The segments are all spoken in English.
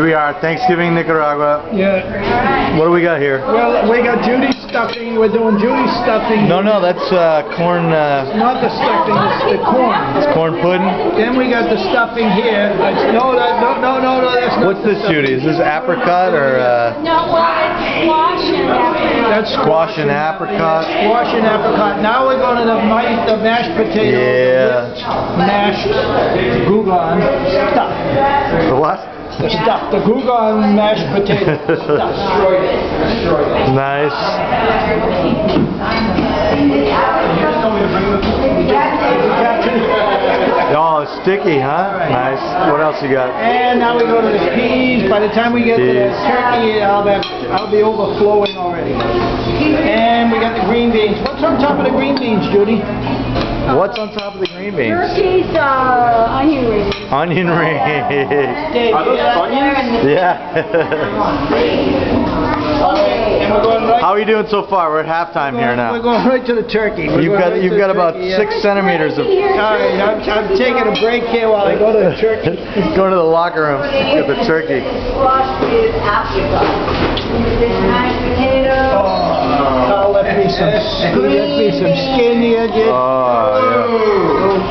Here we are, Thanksgiving, Nicaragua. Yeah. What do we got here? Well, we got Judy's stuffing. We're doing Judy's stuffing. No, no, that's uh, corn. Uh, Not the stuffing, it's the corn. it's corn pudding. Then we got the stuffing here. It's- No, that, no, no, no, no, that's not What's the this, stuffing. Judy? Is this apricot or uh, No, well, it's squash and apricot. That's squash and apricot? Squash and apricot. Now we're going to the, mi- the mashed potatoes. Yeah. the Mashed gougon stuff. The what? The stuff. The gougon mashed potato stuff. Nice. Oh, it's sticky, huh? Nice. What else you got? And now we go to the peas. By the time we get to the turkey, I'll be, I'll be overflowing already. And we got the green beans. What's on top of the green beans, Judy? What's on top of the green beans? Turkey's uh, onion rings. Onion rings. Are those onions? Yeah. And we're going right. How are you doing so far? We're at halftime here now. We're going right to the turkey. We're You've got right you've got the about turkey, yeah. six centimeters of. All right, I'm, I'm taking a break here while I go to the turkey. Going to the locker room. Get the turkey. Squash with apricot. This mashed potato. Oh, left me some, left me some skin here, Jim. Oh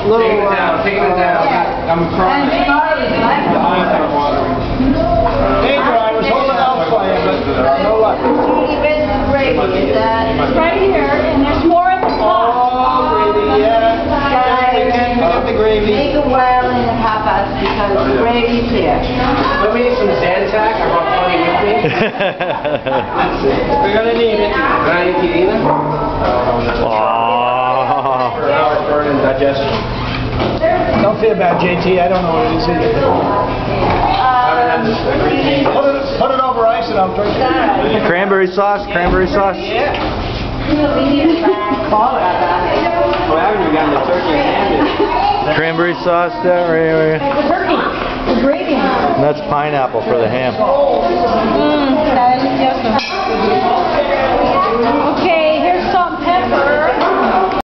Little, little, uh, Taking it down. I'm And crying. Charlie's like The eyes are watering. Pedro, I was holding out for you, but no luck. Judy, where's? Is that? It's right here, and there's more at the top. Oh, gravy, yeah. Yeah, we can, we the gravy. Make a while and a half us because the gravy's here. Let me need some Zantac. Oh. For heartburn and digestion. Don't feel bad, JT, I don't know what it is either. Put it, put it over ice and I'll drink it. Cranberry sauce. Cranberry sauce. Yeah. Call it. Well, I haven't even gotten the turkey handed. Cranberry sauce. There. Right, right. And that's pineapple for the ham.